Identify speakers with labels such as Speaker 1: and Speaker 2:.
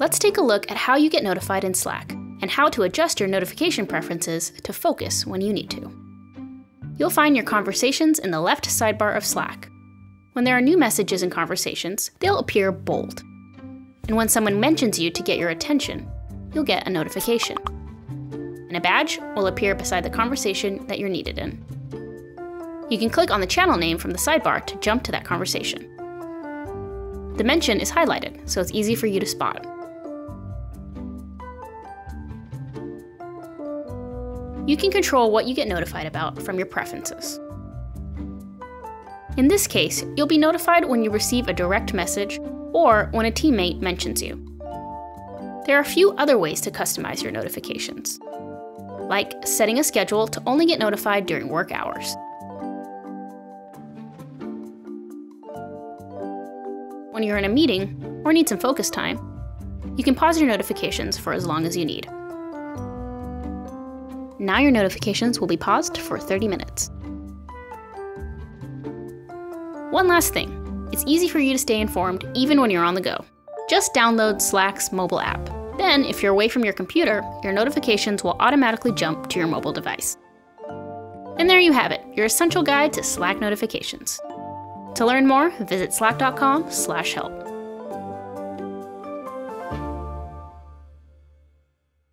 Speaker 1: Let's take a look at how you get notified in Slack and how to adjust your notification preferences to focus when you need to. You'll find your conversations in the left sidebar of Slack. When there are new messages and conversations, they'll appear bold. And when someone mentions you to get your attention, you'll get a notification. And a badge will appear beside the conversation that you're needed in. You can click on the channel name from the sidebar to jump to that conversation. The mention is highlighted, so it's easy for you to spot. You can control what you get notified about from your preferences. In this case, you'll be notified when you receive a direct message or when a teammate mentions you. There are a few other ways to customize your notifications, like setting a schedule to only get notified during work hours. When you're in a meeting or need some focus time, you can pause your notifications for as long as you need. Now your notifications will be paused for 30 minutes. One last thing it's easy for you to stay informed even when you're on the go. Just download Slack's mobile app. Then, if you're away from your computer, your notifications will automatically jump to your mobile device. And there you have it, your essential guide to Slack notifications. To learn more, visit slack.com/help.